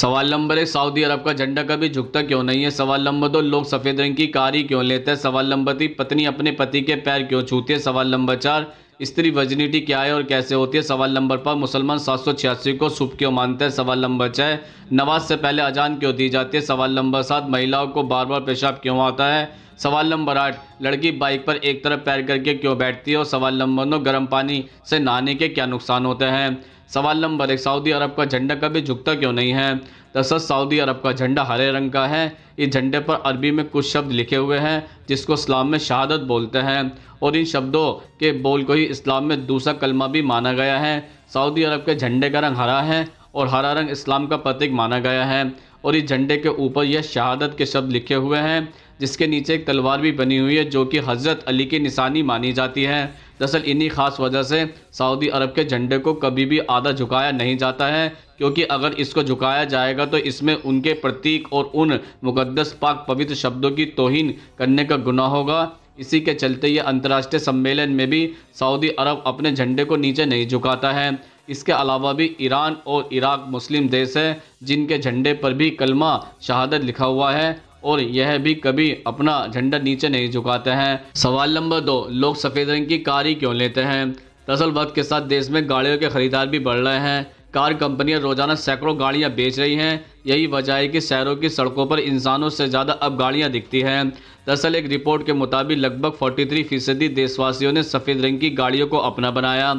सवाल नंबर एक सऊदी अरब का झंडा कभी झुकता क्यों नहीं है? सवाल नंबर दो, लोग सफ़ेद रंग की कारी क्यों लेते हैं? सवाल नंबर तीन, पत्नी अपने पति के पैर क्यों छूती है? सवाल नंबर चार, स्त्री वजनिटी क्या है और कैसे होती है? सवाल नंबर पाँच, मुसलमान सात सौ छियासी को शुभ क्यों मानते हैं? सवाल नंबर छः नमाज़ से पहले अजान क्यों दी जाती है? सवाल नंबर सात, महिलाओं को बार बार पेशाब क्यों आता है? सवाल नंबर आठ, लड़की बाइक पर एक तरफ़ पैर करके क्यों बैठती है? और सवाल नंबर नौ, गर्म पानी से नहाने के क्या नुकसान होते हैं? सवाल नंबर एक, सऊदी अरब का झंडा कभी झुकता क्यों नहीं है? दरअसल सऊदी अरब का झंडा हरे रंग का है। इस झंडे पर अरबी में कुछ शब्द लिखे हुए हैं, जिसको इस्लाम में शहादत बोलते हैं। और इन शब्दों के बोल को ही इस्लाम में दूसरा कलमा भी माना गया है। सऊदी अरब के झंडे का रंग हरा है और हरा रंग इस्लाम का प्रतीक माना गया है। और इस झंडे के ऊपर यह शहादत के शब्द लिखे हुए हैं जिसके नीचे एक तलवार भी बनी हुई है, जो कि हज़रत अली की निशानी मानी जाती है। दरअसल इन्हीं खास वजह से सऊदी अरब के झंडे को कभी भी आधा झुकाया नहीं जाता है, क्योंकि अगर इसको झुकाया जाएगा तो इसमें उनके प्रतीक और उन मुकद्दस पाक पवित्र शब्दों की तोहिन करने का गुनाह होगा। इसी के चलते ये अंतर्राष्ट्रीय सम्मेलन में भी सऊदी अरब अपने झंडे को नीचे नहीं झुकाता है। इसके अलावा भी ईरान और इराक मुस्लिम देश है, जिनके झंडे पर भी कलमा शहादत लिखा हुआ है। और यह भी कभी अपना झंडा नीचे नहीं झुकाते हैं। सवाल नंबर दो, लोग सफ़ेद रंग की कार ही क्यों लेते हैं? दरअसल वक्त के साथ देश में गाड़ियों के खरीदार भी बढ़ रहे हैं। कार कंपनियाँ रोज़ाना सैकड़ों गाड़ियाँ बेच रही हैं। यही वजह है कि शहरों की सड़कों पर इंसानों से ज़्यादा अब गाड़ियाँ दिखती हैं। दरअसल एक रिपोर्ट के मुताबिक लगभग 43 फ़ीसदी देशवासियों ने सफ़ेद रंग की गाड़ियों को अपना बनाया।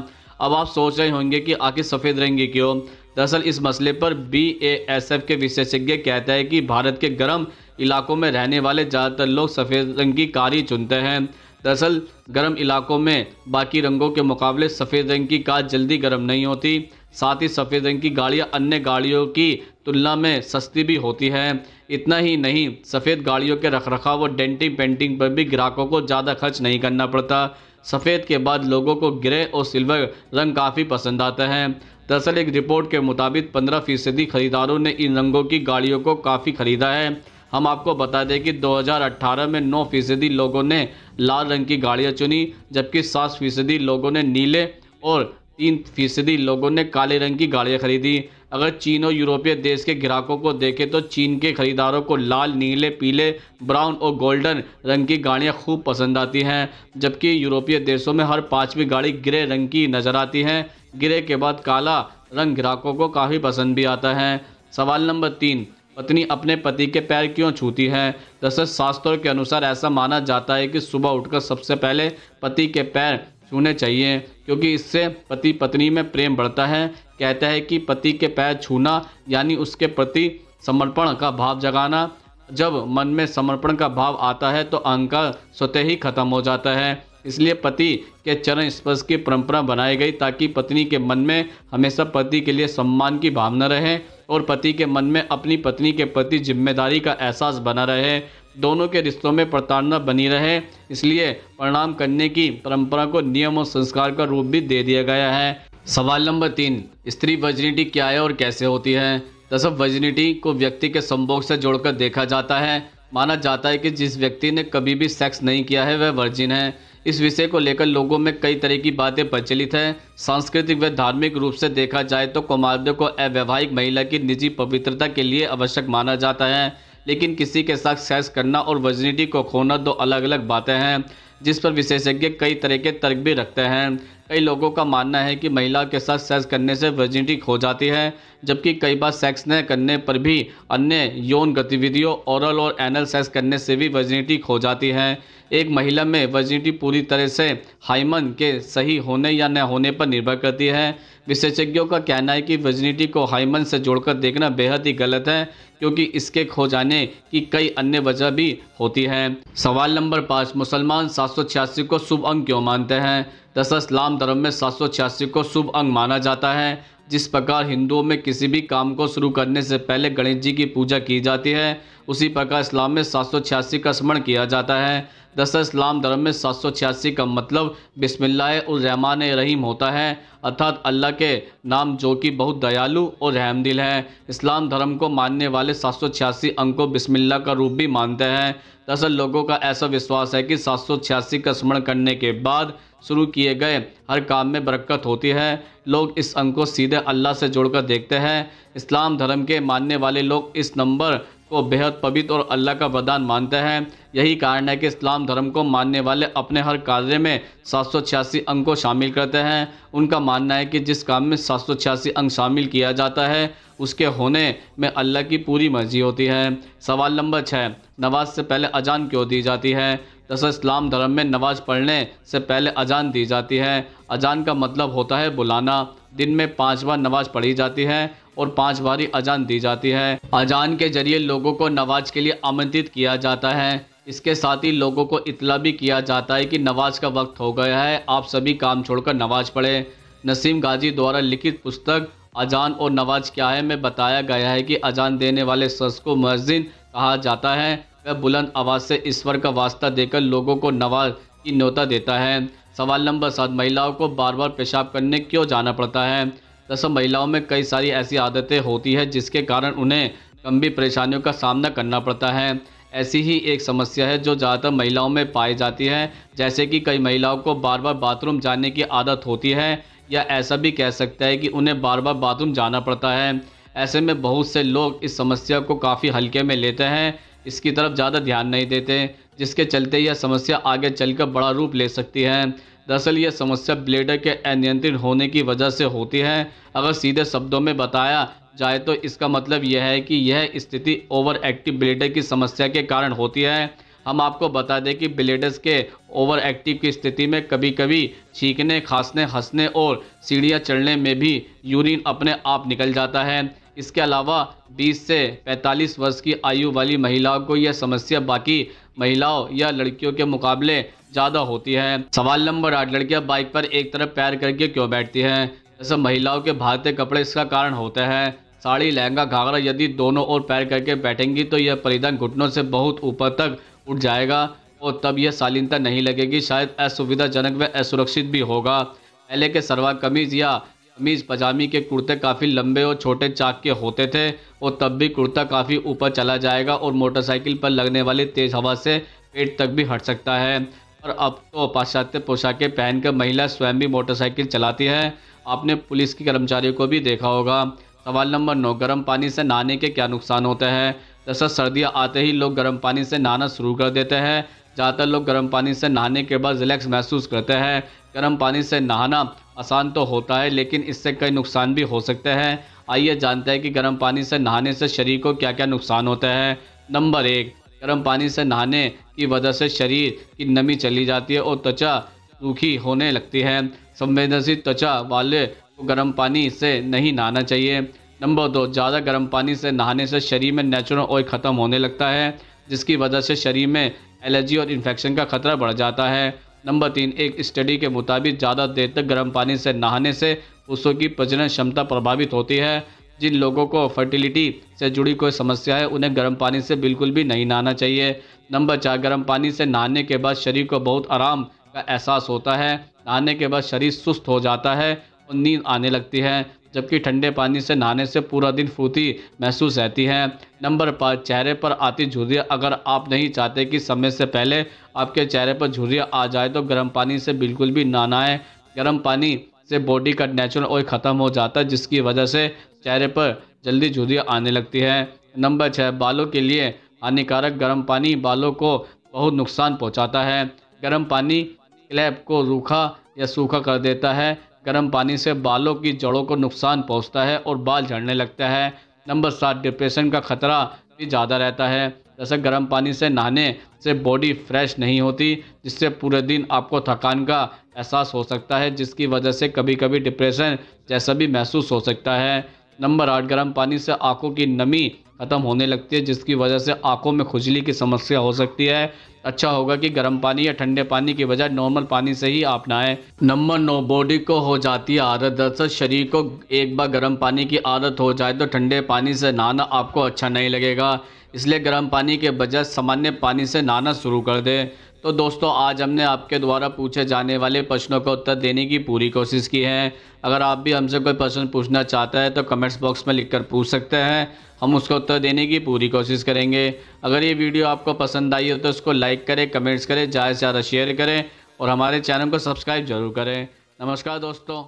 अब आप सोच रहे होंगे कि आखिर सफ़ेद रंगी क्यों? दरअसल इस मसले पर बी के विशेषज्ञ कहते हैं कि भारत के गर्म इलाकों में रहने वाले ज़्यादातर लोग सफ़ेद रंग की कार ही चुनते हैं। दरअसल, गर्म इलाकों में बाकी रंगों के मुकाबले सफ़ेद रंग की कार जल्दी गर्म नहीं होती। साथ ही सफ़ेद रंग की गाड़ियाँ अन्य गाड़ियों की तुलना में सस्ती भी होती हैं। इतना ही नहीं, सफ़ेद गाड़ियों के रखरखाव और डेंटिंग पेंटिंग पर भी ग्राहकों को ज़्यादा खर्च नहीं करना पड़ता। सफ़ेद के बाद लोगों को ग्रे और सिल्वर रंग काफ़ी पसंद आता है। दरअसल एक रिपोर्ट के मुताबिक पंद्रह फ़ीसदी खरीदारों ने इन रंगों की गाड़ियों को काफ़ी ख़रीदा है। हम आपको बता दें कि 2018 में 9 फ़ीसदी लोगों ने लाल रंग की गाड़ियाँ चुनी, जबकि सात फ़ीसदी लोगों ने नीले और तीन फ़ीसदी लोगों ने काले रंग की गाड़ियाँ खरीदी। अगर चीन और यूरोपीय देश के ग्राहकों को देखें तो चीन के खरीदारों को लाल, नीले, पीले, ब्राउन और गोल्डन रंग की गाड़ियाँ खूब पसंद आती हैं, जबकि यूरोपीय देशों में हर पाँचवीं गाड़ी ग्रे रंग की नज़र आती है। ग्रे के बाद काला रंग ग्राहकों को काफ़ी पसंद भी आता है। सवाल नंबर तीन, पत्नी अपने पति के पैर क्यों छूती है? दरअसल शास्त्रों के अनुसार ऐसा माना जाता है कि सुबह उठकर सबसे पहले पति के पैर छूने चाहिए, क्योंकि इससे पति पत्नी में प्रेम बढ़ता है। कहता है कि पति के पैर छूना, यानी उसके प्रति समर्पण का भाव जगाना। जब मन में समर्पण का भाव आता है तो अहंकार स्वतः ही खत्म हो जाता है। इसलिए पति के चरण स्पर्श की परंपरा बनाई गई, ताकि पत्नी के मन में हमेशा पति के लिए सम्मान की भावना रहे और पति के मन में अपनी पत्नी के प्रति ज़िम्मेदारी का एहसास बना रहे। दोनों के रिश्तों में प्रताड़ना बनी रहे, इसलिए प्रणाम करने की परंपरा को नियम और संस्कार का रूप भी दे दिया गया है। सवाल नंबर तीन, स्त्री वजनिटी क्या है और कैसे होती है? दरअसल वजनिटी को व्यक्ति के संभोग से जोड़कर देखा जाता है। माना जाता है कि जिस व्यक्ति ने कभी भी सेक्स नहीं किया है, वह वर्जिन है। इस विषय को लेकर लोगों में कई तरह की बातें प्रचलित हैं। सांस्कृतिक व धार्मिक रूप से देखा जाए तो कुमारदेव को अवैवाहिक महिला की निजी पवित्रता के लिए आवश्यक माना जाता है। लेकिन किसी के साथ सेक्स करना और वर्जिनिटी को खोना दो अलग अलग बातें हैं, जिस पर विशेषज्ञ कई तरह के तर्क भी रखते हैं। कई लोगों का मानना है कि महिला के साथ सेक्स करने से वर्जिनिटी खो जाती है। जबकि कई बार सेक्स न करने पर भी अन्य यौन गतिविधियों ओरल और एनल सेक्स करने से भी वर्जिनिटी खो जाती है। एक महिला में वर्जिनिटी पूरी तरह से हाइमन के सही होने या न होने पर निर्भर करती है। विशेषज्ञों का कहना है कि वर्जिनिटी को हाइमन से जोड़कर देखना बेहद ही गलत है, क्योंकि इसके खो जाने की कई अन्य वजह भी होती हैं। सवाल नंबर पाँच, मुसलमान सात सौ छियासी को शुभ अंग क्यों मानते हैं? दरअसल इस्लाम धर्म में सात सौ छियासी को शुभ अंग माना जाता है। जिस प्रकार हिंदुओं में किसी भी काम को शुरू करने से पहले गणेश जी की पूजा की जाती है, उसी प्रकार इस्लाम में सात सौ छियासी का स्मरण किया जाता है। दरअसल इस्लाम धर्म में सात सौ छियासी का मतलब बिस्मिल्लाहमान रहीम होता है, अर्थात अल्लाह के नाम जो कि बहुत दयालु और रहमदिल है। इस्लाम धर्म को मानने वाले सात सौ छियासी अंक को बिस्मिल्लाह का रूप भी मानते हैं। दरअसल लोगों का ऐसा विश्वास है कि सात सौ छियासी का स्मरण करने के बाद शुरू किए गए हर काम में बरकत होती है। लोग इस अंक को सीधे अल्लाह से जोड़कर देखते हैं। इस्लाम धर्म के मानने वाले लोग इस नंबर को बेहद पवित्र और अल्लाह का वरदान मानते हैं। यही कारण है कि इस्लाम धर्म को मानने वाले अपने हर कार्य में सात सौ छियासी अंक को शामिल करते हैं। उनका मानना है कि जिस काम में सात सौ छियासी अंक शामिल किया जाता है, उसके होने में अल्लाह की पूरी मर्ज़ी होती है। सवाल नंबर छः नमाज़ से पहले अजान क्यों दी जाती है? दरअसल इस्लाम धर्म में नमाज़ पढ़ने से पहले अजान दी जाती है। अजान का मतलब होता है बुलाना। दिन में पाँच बार नमाज़ पढ़ी जाती है और पाँच बारी अजान दी जाती है। अजान के ज़रिए लोगों को नमाज़ के लिए आमंत्रित किया जाता है। इसके साथ ही लोगों को इतला भी किया जाता है कि नमाज़ का वक्त हो गया है, आप सभी काम छोड़कर नमाज़ पढ़ें। नसीम गाजी द्वारा लिखित पुस्तक, अजान और नमाज़ क्या है, में बताया गया है कि अजान देने वाले शख्स को मस्जिद कहा जाता है। वह बुलंद आवाज़ से ईश्वर का वास्ता देकर लोगों को नवाज़ की न्योता देता है। सवाल नंबर सात, महिलाओं को बार बार पेशाब करने क्यों जाना पड़ता है? दरअसल महिलाओं में कई सारी ऐसी आदतें होती है जिसके कारण उन्हें गंभीर परेशानियों का सामना करना पड़ता है। ऐसी ही एक समस्या है जो ज़्यादातर महिलाओं में पाई जाती है, जैसे कि कई महिलाओं को बार बार बाथरूम जाने की आदत होती है, या ऐसा भी कह सकता है कि उन्हें बार बार बाथरूम जाना पड़ता है। ऐसे में बहुत से लोग इस समस्या को काफ़ी हल्के में लेते हैं इसकी तरफ़ ज़्यादा ध्यान नहीं देते, जिसके चलते यह समस्या आगे चलकर बड़ा रूप ले सकती है। दरअसल यह समस्या ब्लेडर के अनियंत्रित होने की वजह से होती है। अगर सीधे शब्दों में बताया जाए तो इसका मतलब यह है कि यह स्थिति ओवर एक्टिव ब्लेडर की समस्या के कारण होती है। हम आपको बता दें कि ब्लेडर्स के ओवर एक्टिव की स्थिति में कभी कभी छींकने, खांसने, हंसने और सीढ़ियाँ चढ़ने में भी यूरिन अपने आप निकल जाता है। इसके अलावा 20 से 45 वर्ष की आयु वाली महिलाओं को यह समस्या बाकी महिलाओं या लड़कियों के मुकाबले ज़्यादा होती है। सवाल नंबर आठ, लड़कियाँ बाइक पर एक तरफ़ पैर करके क्यों बैठती हैं? जैसे महिलाओं के भारतीय कपड़े इसका कारण होता है। साड़ी, लहंगा, घाघरा यदि दोनों ओर पैर करके बैठेंगी तो यह परिधान घुटनों से बहुत ऊपर तक उठ जाएगा और तब यह शालीनता नहीं लगेगी। शायद असुविधाजनक व असुरक्षित भी होगा। पहले के सलवार कमीज या कमीज पजामी के कुर्ते काफ़ी लंबे और छोटे चाक के होते थे और तब भी कुर्ता काफ़ी ऊपर चला जाएगा और मोटरसाइकिल पर लगने वाली तेज़ हवा से पेट तक भी हट सकता है। और अब तो पाश्चात्य पोशाकें पहनकर महिला स्वयं भी मोटरसाइकिल चलाती है। आपने पुलिस के कर्मचारियों को भी देखा होगा। सवाल नंबर नौ, गर्म पानी से नहाने के क्या नुकसान होते हैं? दरअसल सर्दियाँ आते ही लोग गर्म पानी से नहाना शुरू कर देते हैं। ज़्यादातर लोग गर्म पानी से नहाने के बाद रिलैक्स महसूस करते हैं। गर्म पानी से नहाना आसान तो होता है, लेकिन इससे कई नुकसान भी हो सकते हैं। आइए जानते हैं कि गर्म पानी से नहाने से शरीर को क्या क्या नुकसान होता है। नंबर एक, गर्म पानी से नहाने की वजह से शरीर की नमी चली जाती है और त्वचा सूखी होने लगती है। संवेदनशील त्वचा वाले को गर्म पानी से नहीं नहाना चाहिए। नंबर दो, ज़्यादा गर्म पानी से नहाने से शरीर में नेचुरल ऑयल ख़त्म होने लगता है, जिसकी वजह से शरीर में एलर्जी और इन्फेक्शन का खतरा बढ़ जाता है। नंबर तीन, एक स्टडी के मुताबिक ज़्यादा देर तक गर्म पानी से नहाने से पुरुषों की प्रजनन क्षमता प्रभावित होती है। जिन लोगों को फर्टिलिटी से जुड़ी कोई समस्या है, उन्हें गर्म पानी से बिल्कुल भी नहीं नहाना चाहिए। नंबर चार, गर्म पानी से नहाने के बाद शरीर को बहुत आराम का एहसास होता है। नहाने के बाद शरीर सुस्त हो जाता है। नींद आने लगती है, जबकि ठंडे पानी से नहाने से पूरा दिन फूर्ती महसूस रहती है। नंबर पाँच, चेहरे पर आती झुर्रियाँ। अगर आप नहीं चाहते कि समय से पहले आपके चेहरे पर झुर्रियाँ आ जाए तो गर्म पानी से बिल्कुल भी ना नहाएँ। गर्म पानी से बॉडी का नेचुरल ऑयल ख़त्म हो जाता है, जिसकी वजह से चेहरे पर जल्दी झुर्रियाँ आने लगती है। नंबर छः बालों के लिए हानिकारक गर्म पानी बालों को बहुत नुकसान पहुँचाता है। गर्म पानी क्लैप को रूखा या सूखा कर देता है। गर्म पानी से बालों की जड़ों को नुकसान पहुँचता है और बाल झड़ने लगता है। नंबर सात, डिप्रेशन का खतरा भी ज़्यादा रहता है। जैसे गर्म पानी से नहाने से बॉडी फ्रेश नहीं होती, जिससे पूरे दिन आपको थकान का एहसास हो सकता है, जिसकी वजह से कभी कभी डिप्रेशन जैसा भी महसूस हो सकता है। नंबर आठ, गर्म पानी से आँखों की नमी ख़त्म होने लगती है, जिसकी वजह से आँखों में खुजली की समस्या हो सकती है। अच्छा होगा कि गर्म पानी या ठंडे पानी की बजाय नॉर्मल पानी से ही आप नहाएँ नंबर नौ, बॉडी को हो जाती है आदत। दरअसल शरीर को एक बार गर्म पानी की आदत हो जाए तो ठंडे पानी से नहाना आपको अच्छा नहीं लगेगा। इसलिए गर्म पानी के बजाय सामान्य पानी से नहाना शुरू कर दें। तो दोस्तों, आज हमने आपके द्वारा पूछे जाने वाले प्रश्नों का उत्तर देने की पूरी कोशिश की है। अगर आप भी हमसे कोई प्रश्न पूछना चाहता है तो कमेंट्स बॉक्स में लिखकर पूछ सकते हैं। हम उसका उत्तर देने की पूरी कोशिश करेंगे। अगर ये वीडियो आपको पसंद आई हो तो उसको लाइक करें, कमेंट्स करें ज़्यादा से ज़्यादा शेयर करें और हमारे चैनल को सब्सक्राइब ज़रूर करें। नमस्कार दोस्तों।